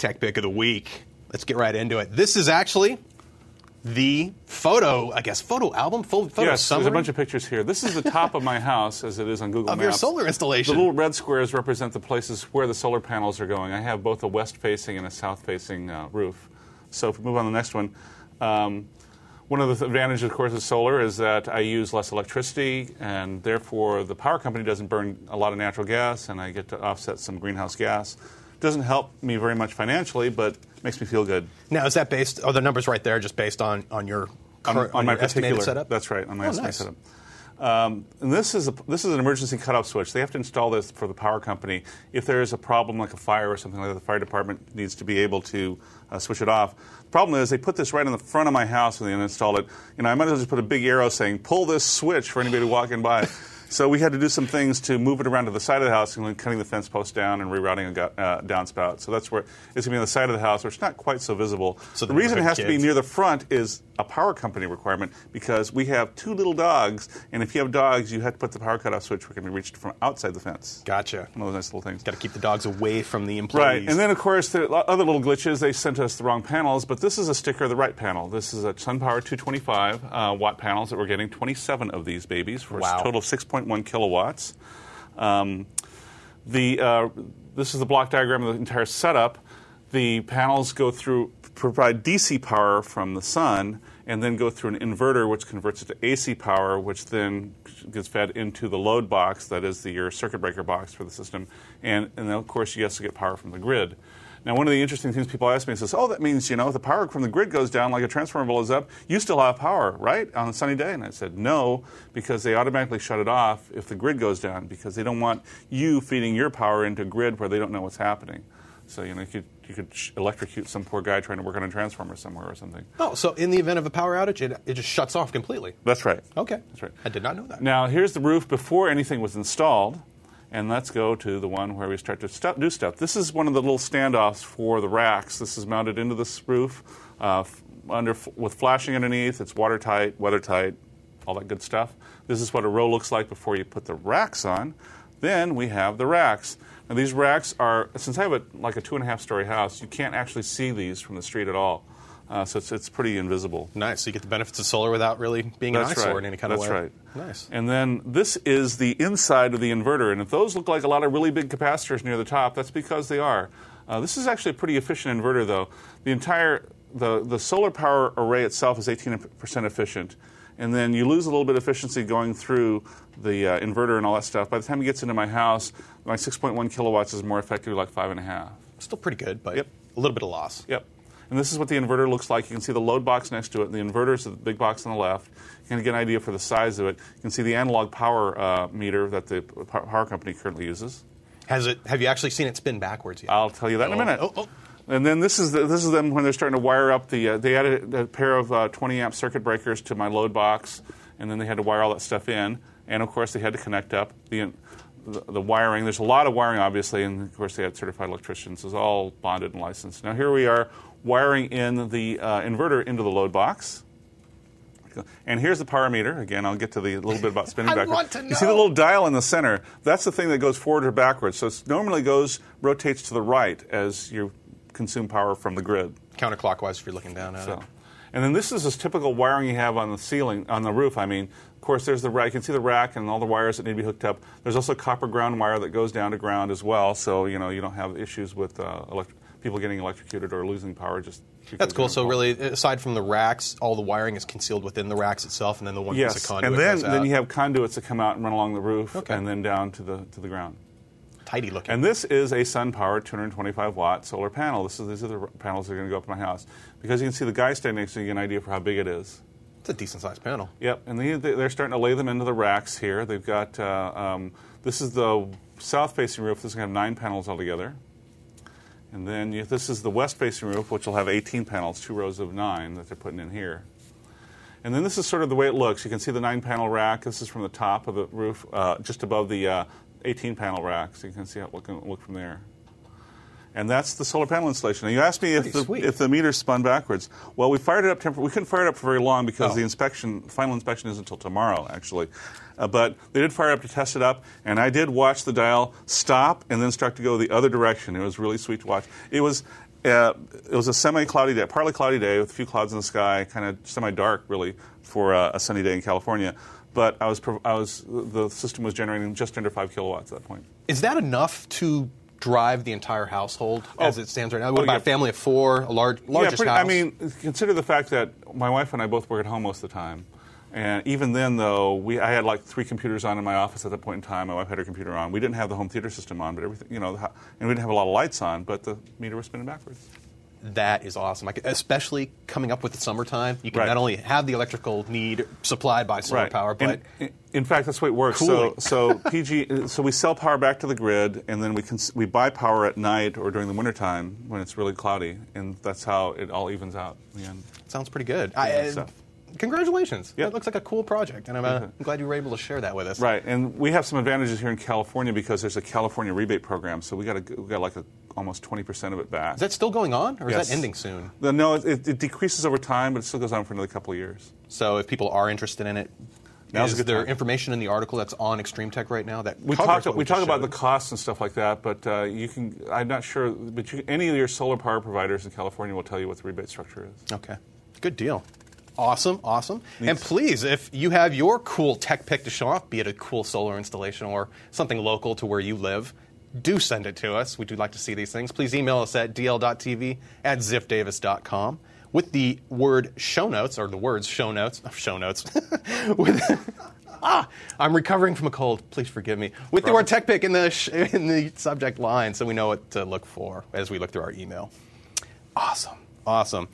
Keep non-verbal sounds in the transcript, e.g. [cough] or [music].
tech pick of the week. Let's get right into it. This is actually the photo, I guess, photo album, photo yes, summary there's a bunch of pictures here. This is the top of my [laughs] house, as it is on Google of Maps. your solar installation. The little red squares represent the places where the solar panels are going. I have both a west-facing and a south-facing uh, roof. So if we move on to the next one, um, one of the advantages, of course, of solar is that I use less electricity, and therefore the power company doesn't burn a lot of natural gas, and I get to offset some greenhouse gas. Doesn't help me very much financially, but makes me feel good. now, is that based? Are the numbers right there just based on on your on, current- on my particular setup? That's right, on my Oh, nice. setup. Um, and this is a, this is an emergency cutoff switch. They have to install this for the power company. If there is a problem like a fire or something like that, the fire department needs to be able to uh, switch it off. The problem is they put this right in the front of my house when they installed it. You know, I might as well just put a big arrow saying "Pull this switch" for anybody walking by. So we had to do some things to move it around to the side of the house, including cutting the fence post down and rerouting a uh, downspout. So that's where it's going to be on the side of the house, where it's not quite so visible. So the reason it has to be near the front is a power company requirement because we have two little dogs, and if you have dogs, you have to put the power cutoff switch where it can be reached from outside the fence. Gotcha. One of those nice little things. Got to keep the dogs away from the employees. Right, and then of course the other little glitches. They sent us the wrong panels, but this is a sticker of the right panel. This is a SunPower 225 uh, watt panels that we're getting 27 of these babies for Wow. a total of 6.1 kilowatts. Um, the uh, this is the block diagram of the entire setup. The panels go through provide DC power from the sun, and then go through an inverter, which converts it to AC power, which then gets fed into the load box, that is the, your circuit breaker box for the system, and and then of course you also get power from the grid. Now, one of the interesting things people ask me is, "Oh, that means you know if the power from the grid goes down, like a transformer blows up, you still have power, right, on a sunny day?" And I said, "No, because they automatically shut it off if the grid goes down, because they don't want you feeding your power into a grid where they don't know what's happening. So you know you could you could electrocute some poor guy trying to work on a transformer somewhere or something. Oh, so in the event of a power outage, it, it just shuts off completely. That's right. Okay. That's right. I did not know that. Now, here's the roof before anything was installed, and let's go to the one where we start to stu- do stuff. This is one of the little standoffs for the racks. This is mounted into this roof uh, under f- with flashing underneath. It's watertight, weathertight, all that good stuff. This is what a row looks like before you put the racks on. Then we have the racks. Now, these racks are, since I have a, like a two and a half story house, you can't actually see these from the street at all. Uh, so it's, it's pretty invisible. Nice. So you get the benefits of solar without really being an That's eyesore right. in any kind That's of way. That's right. Nice. And then this is the inside of the inverter. And if those look like a lot of really big capacitors near the top, that's because they are. Uh, this is actually a pretty efficient inverter, though. The entire the, the solar power array itself is 18% efficient. And then you lose a little bit of efficiency going through the uh, inverter and all that stuff. By the time it gets into my house, my 6.1 kilowatts is more effective, like five and a half. Still pretty good, but Yep. a little bit of loss. Yep. And this is what the inverter looks like. You can see the load box next to it. The inverter is the big box on the left. You can get an idea for the size of it. You can see the analog power uh, meter that the power company currently uses. Has it? Have you actually seen it spin backwards yet? I'll tell you that in a Oh, minute. oh, oh. And then this is the, this is them when they're starting to wire up the. Uh, they added a, pair of uh, 20 amp circuit breakers to my load box, and then they had to wire all that stuff in. And of course, they had to connect up the. The, the wiring, there's a lot of wiring, obviously, and of course they had certified electricians. It's all bonded and licensed. Now here we are wiring in the uh, inverter into the load box. And here's the power meter. Again, I'll get to the little bit about [laughs] spinning I backwards. want to You see the little dial in the center? That's the thing that goes forward or backwards. So it normally goes rotates to the right as you consume power from the grid. Counterclockwise if you're looking down at So, it. and then this is this typical wiring you have on the ceiling, on the roof. I mean, of course, there's the rack. You can see the rack and all the wires that need to be hooked up. There's also copper ground wire that goes down to ground as well. So you know you don't have issues with uh, elect- people getting electrocuted or losing power. Just That's cool. So really, aside from the racks, all the wiring is concealed within the racks itself, and then the one piece of Yes, conduit and then goes then you have conduits that come out and run along the roof, Okay. and then down to the to the ground. tidy looking. And this is a SunPower 225 watt solar panel. This is these are the panels that are going to go up in my house because you can see the guy standing next to you, you get an idea for how big it is. it's a decent sized panel. Yep, and they, they're starting to lay them into the racks here. They've got uh, um, this is the south facing roof. This is going to have nine panels altogether. And then you, this is the west facing roof, which will have 18 panels, two rows of nine that they're putting in here. And then this is sort of the way it looks. You can see the nine panel rack. This is from the top of the roof, uh, just above the uh, 18 panel rack. So you can see how it look, look from there. And that's the solar panel installation. Now you asked me if Pretty the, sweet. if the meter spun backwards. Well, we fired it up. Tempor- we couldn't fire it up for very long because Oh. the inspection, final inspection, isn't until tomorrow, actually. Uh, but they did fire up to test it up, and I did watch the dial stop and then start to go the other direction. It was really sweet to watch. It was Uh, it was a semi-cloudy day, partly cloudy day with a few clouds in the sky, kind of semi-dark really for uh, a sunny day in California. But I was, I was, the system was generating just under five kilowatts at that point. Is that enough to drive the entire household oh. as Oh. it stands right now? What Oh, about yeah. a family of four, a large, largest pretty- house? I mean, consider the fact that my wife and I both work at home most of the time. And even then, though, we, I had like three computers on in my office at that point in time. My wife had her computer on. We didn't have the home theater system on, but everything, you know, the and we didn't have a lot of lights on, but the meter was spinning backwards. That is awesome. Could- especially coming up with the summertime, you can Right. not only have the electrical need supplied by solar power, but in, in fact, that's the way it works. Cooling. So, [laughs] so PG, so we sell power back to the grid, and then we can we buy power at night or during the wintertime when it's really cloudy, and that's how it all evens out in the end. sounds pretty good. I, Yeah, stuff. congratulations. Yeah. That looks like a cool project, and I'm, uh, Mhm. I'm glad you were able to share that with us. Right, and we have some advantages here in California because there's a California rebate program, so we got a, we got like a, almost 20% of it back. Is that still going on, or is that ending soon? No, it, it decreases over time, but it still goes on for another couple of years. So if people are interested in it, Now's is there time. information in the article that's on ExtremeTech right now that We talk we just talk about the costs and stuff like that, but uh, you can. I'm not sure, but you, any of your solar power providers in California will tell you what the rebate structure is. Okay. Good deal. Awesome, awesome. And please, if you have your cool tech pick to show off, be it a cool solar installation or something local to where you live, do send it to us. We do like to see these things. Please email us at dl.tv at ziffdavis.com with the word show notes, or the words show notes, [laughs] show notes. [laughs] with, [laughs] ah, I'm recovering from a cold. Please forgive me. With the word tech pick in the, sh- in the subject line so we know what to look for as we look through our email. Awesome. Awesome.